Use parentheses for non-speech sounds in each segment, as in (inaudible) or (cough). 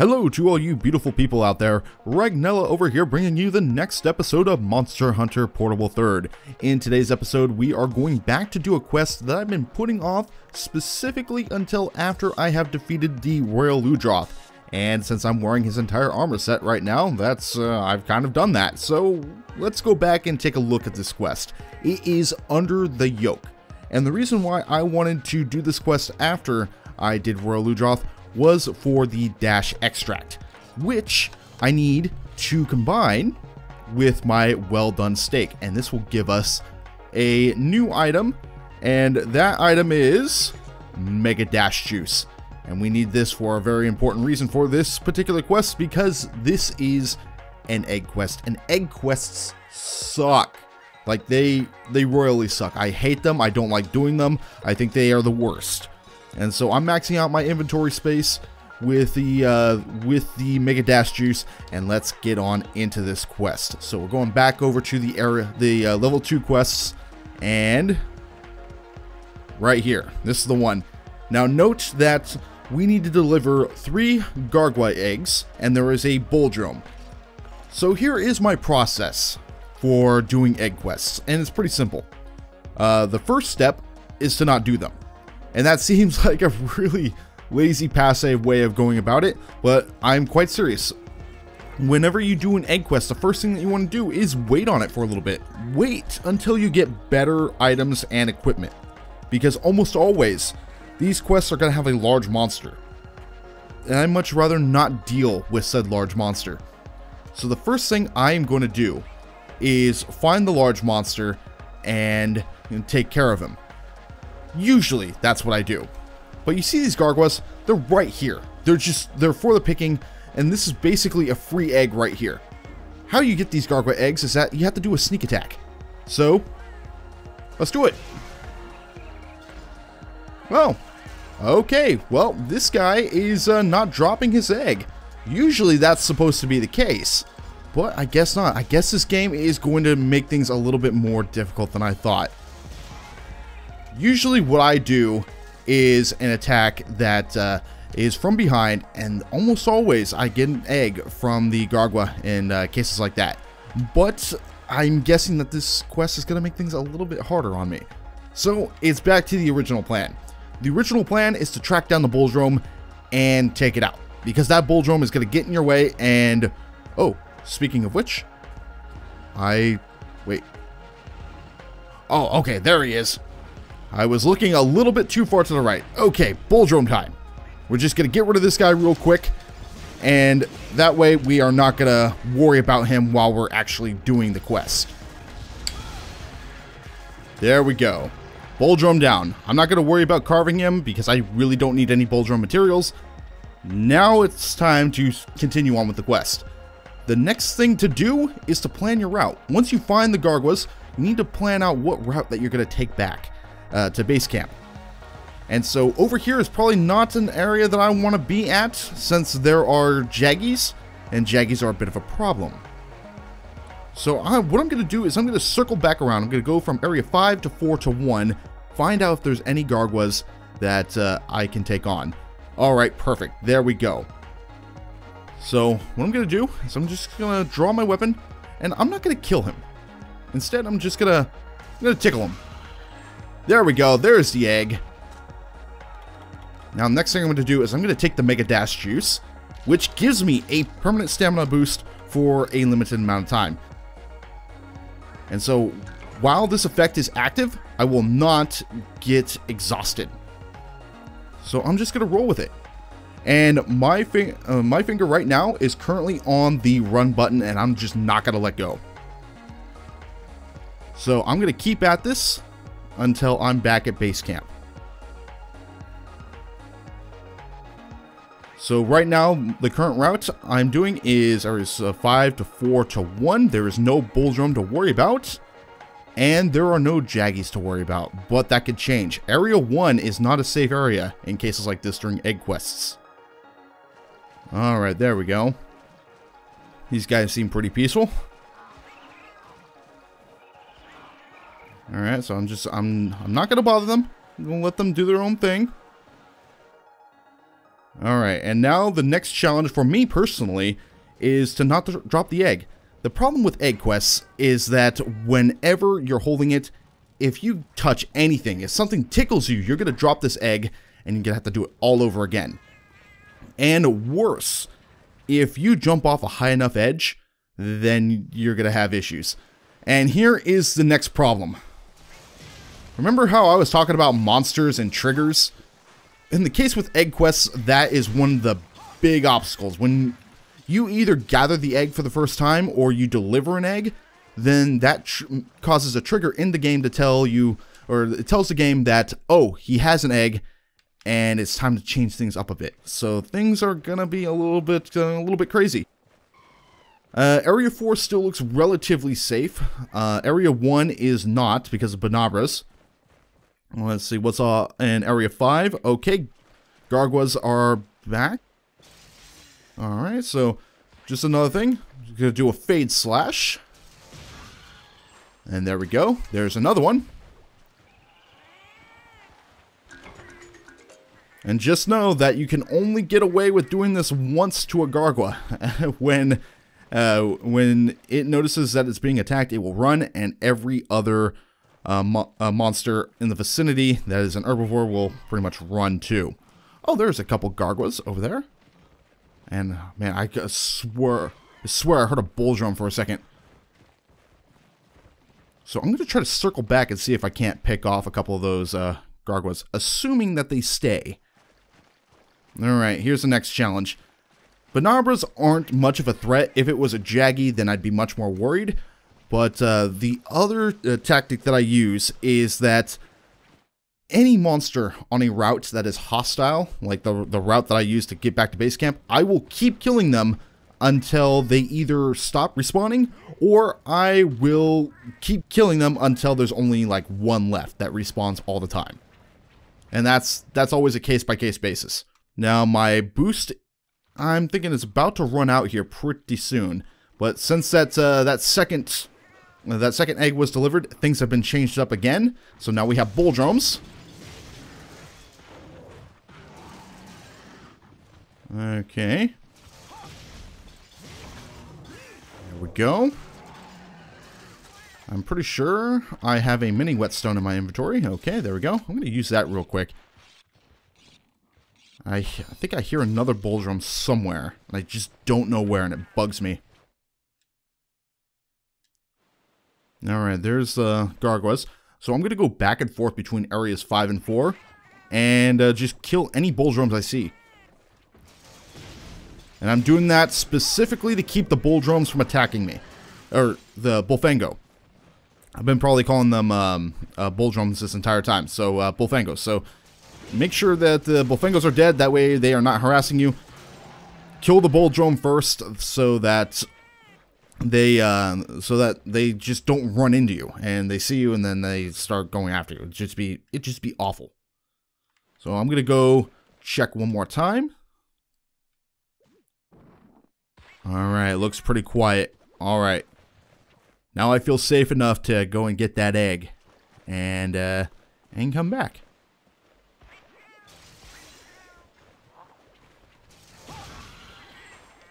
Hello to all you beautiful people out there, Regnilla over here bringing you the next episode of Monster Hunter Portable Third. In today's episode, we are going back to do a quest that I've been putting off specifically until after I have defeated the Royal Ludroth. And since I'm wearing his entire armor set right now, that's, uh, I've kind of done that. So let's go back and take a look at this quest. It is Under the Yolk. And the reason why I wanted to do this quest after I did Royal Ludroth was for the dash extract, which I need to combine with my well done steak. And this will give us a new item, and that item is Mega Dash Juice. And we need this for a very important reason for this particular quest because this is an egg quest, and egg quests suck. Like they they royally suck. I hate them. I don't like doing them. I think they are the worst. And so I'm maxing out my inventory space with the uh, with the Mega Dash Juice, and let's get on into this quest. So we're going back over to the area, the uh, level two quests, and right here, this is the one. Now note that we need to deliver three Gargwa eggs, and there is a Bulldrome. So here is my process for doing egg quests, and it's pretty simple. Uh, the first step is to not do them. And that (laughs) seems like a really lazy passe way of going about it, but I'm quite serious. Whenever you do an egg quest, the first thing that you want to do is wait on it for a little bit. Wait until you get better items and equipment. Because almost always, these quests are going to have a large monster. And I'd much rather not deal with said large monster. So the first thing I am going to do is find the large monster and take care of him. Usually, that's what I do. But you see these Gargwas, they're right here. They're just, they're for the picking, and this is basically a free egg right here. How you get these Gargwa eggs is that you have to do a sneak attack. So, let's do it. Well, okay, well, this guy is uh, not dropping his egg. Usually that's supposed to be the case, but I guess not. I guess this game is going to make things a little bit more difficult than I thought. Usually what I do is an attack that uh, is from behind, and almost always I get an egg from the Gargwa in uh, cases like that. But I'm guessing that this quest is going to make things a little bit harder on me. So it's back to the original plan. The original plan is to track down the Bulldrome and take it out. Because that Bulldrome is going to get in your way and... Oh, speaking of which... I... Wait. Oh, okay, there he is. I was looking a little bit too far to the right. Okay, bull Bulldrome time. We're just going to get rid of this guy real quick. And that way we are not going to worry about him while we're actually doing the quest. There we go. Bulldrome down. I'm not going to worry about carving him because I really don't need any Bulldrome materials. Now it's time to continue on with the quest. The next thing to do is to plan your route. Once you find the Gargwas, you need to plan out what route that you're going to take back uh, to base camp. And so over here is probably not an area that I want to be at since there are Jaggies, and Jaggies are a bit of a problem. So I, what I'm going to do is I'm going to circle back around. I'm going to go from area 5 to 4 to 1, find out if there's any Gargwas that uh, I can take on. Alright, perfect. There we go. So what I'm going to do is I'm just going to draw my weapon, and I'm not going to kill him. Instead, I'm just going to tickle him. There we go. There's the egg. Now, next thing I'm going to do is I'm going to take the Mega Dash Juice, which gives me a permanent stamina boost for a limited amount of time. And so, while this effect is active, I will not get exhausted. So I'm just going to roll with it. And my, fi uh, my finger right now is currently on the run button, and I'm just not going to let go. So I'm going to keep at this until I'm back at base camp. So right now, the current route I'm doing is, is uh, 5 to 4 to 1. There is no Bulldrome to worry about. And there are no Jaggies to worry about, but that could change. Area 1 is not a safe area in cases like this during egg quests. Alright, there we go. These guys seem pretty peaceful. All right, so I'm just I'm I'm not gonna bother them. I'm gonna let them do their own thing. Alright, and now the next challenge for me personally is to not drop the egg. The problem with egg quests is that whenever you're holding it, if you touch anything, if something tickles you, you're to drop this egg and you're to have to do it all over again. And worse, if you jump off a high enough edge, then you're to have issues. And here is the next problem. Remember how I was talking about monsters and triggers? In the case with egg quests, that is one of the big obstacles. When you either gather the egg for the first time or you deliver an egg, then that causes a trigger in the game to tell you, or it tells the game that, oh, he has an egg, and it's time to change things up a bit. So things are gonna be a little bit, uh, a little bit crazy. Uh, Area 4 still looks relatively safe. Uh, Area 1 is not because of Bnahabras. Let's see what's uh, in Area 5. Okay, Gargwas are back. Alright, so just another thing. Gonna do a fade slash. And there we go. There's another one. And just know that you can only get away with doing this once to a Gargwa. (laughs) when uh, when it notices that it's being attacked, it will run, and every other uh, mo uh, monster in the vicinity that is an herbivore will pretty much run too. Oh, there's a couple Gargwas over there. And, man, I swear, I swear I heard a Bulldrome for a second. So I'm going to try to circle back and see if I can't pick off a couple of those uh, Gargwas, assuming that they stay. Alright, here's the next challenge. Bnahabras aren't much of a threat. If it was a Jaggy, then I'd be much more worried. But uh, the other uh, tactic that I use is that any monster on a route that is hostile, like the, the route that I use to get back to base camp, I will keep killing them until they either stop respawning or I will keep killing them until there's only like one left that respawns all the time. And that's that's always a case by case basis. Now my boost I'm thinking it's about to run out here pretty soon. But since that uh, that second that second egg was delivered, things have been changed up again. So now we have Bulldromes. Okay. There we go. I'm pretty sure I have a mini whetstone in my inventory. Okay, there we go. I'm going to use that real quick. I, I think I hear another Bulldrome somewhere, and I just don't know where, and it bugs me. Alright, there's uh, Gargwas. So I'm going to go back and forth between areas 5 and 4, and uh, just kill any Bulldromes I see. And I'm doing that specifically to keep the Bulldromes from attacking me. Or the bullfango. I've been probably calling them um, uh, Bulldromes this entire time. So uh, bullfangos. So make sure that the bullfangos are dead. That way they are not harassing you. Kill the Bulldrome first so that they uh, so that they just don't run into you and they see you and then they start going after you. It just be it just be awful. So I'm gonna go check one more time. Alright, looks pretty quiet. Alright. Now I feel safe enough to go and get that egg. And, uh, and come back.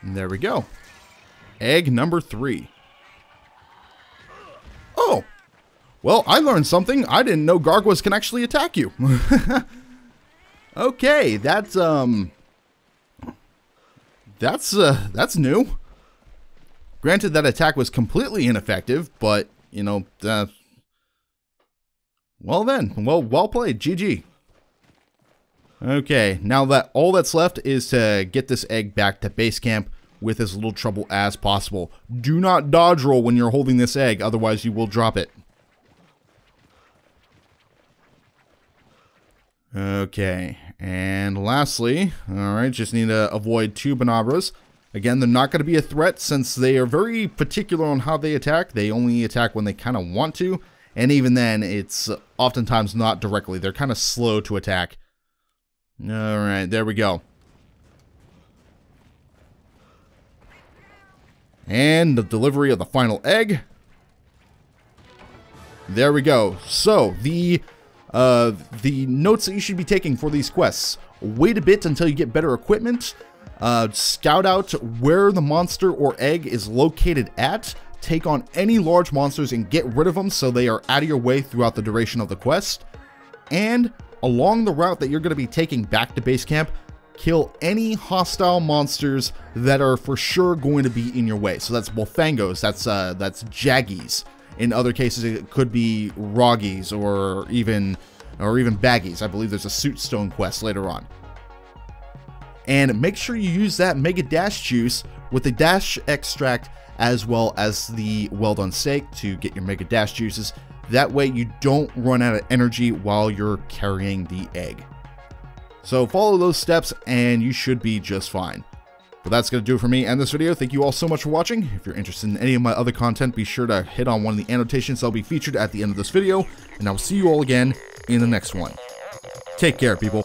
And there we go. Egg number three. Oh! Well, I learned something. I didn't know Gargwas can actually attack you. (laughs) okay, that's, um... That's, uh, that's new. Granted, that attack was completely ineffective, but, you know, uh, well then, well, well played, GG. Okay, now that all that's left is to get this egg back to base camp with as little trouble as possible. Do not dodge roll when you're holding this egg, otherwise you will drop it. Okay, and lastly, alright, just need to avoid two Bnahabras. Again, they're not going to be a threat since they are very particular on how they attack. They only attack when they kind of want to, and even then, it's oftentimes not directly. They're kind of slow to attack. Alright, there we go. And the delivery of the final egg. There we go. So, the Uh, the notes that you should be taking for these quests. Wait a bit until you get better equipment. Uh, scout out where the monster or egg is located at. Take on any large monsters and get rid of them so they are out of your way throughout the duration of the quest. And along the route that you're going to be taking back to base camp, kill any hostile monsters that are for sure going to be in your way. So that's Bullfangos, that's uh, that's Jaggies. In other cases, it could be Wroggies or even or even Baggies. I believe there's a Suitstone quest later on. And make sure you use that Mega Dash juice with the Dash extract as well as the Well Done Steak to get your Mega Dash juices. That way you don't run out of energy while you're carrying the egg. So follow those steps and you should be just fine. But that's going to do it for me and this video. Thank you all so much for watching. If you're interested in any of my other content, be sure to hit on one of the annotations that'll be featured at the end of this video. And I will see you all again in the next one. Take care, people.